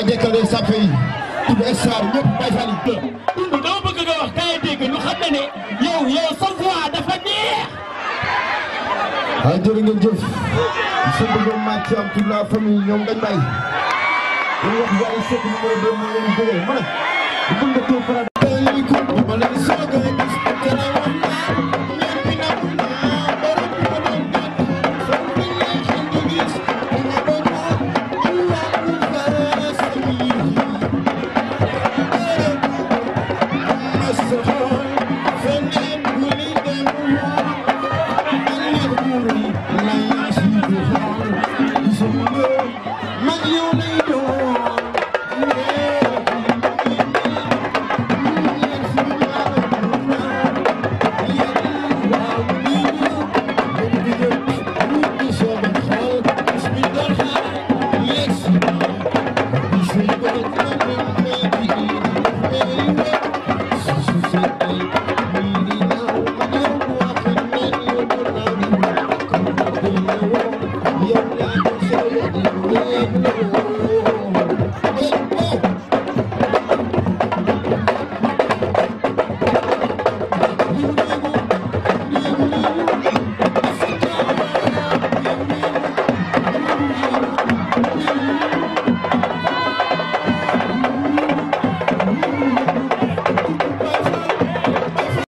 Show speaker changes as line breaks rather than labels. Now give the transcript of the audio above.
waa Jekale Sappe yi tudd Estar ñëpp Baye Fall yi. tund doo bëgg nga wax kaay dégg lu xam ne yow yow sa dafa neex. waaw jërë ngeen jëf sant ñoom Mate Thiam toute la famille ñoom dañ bàyyi. dañu wax waa ISEC numéro 2 moo leen jógee ma ne.
Thank you.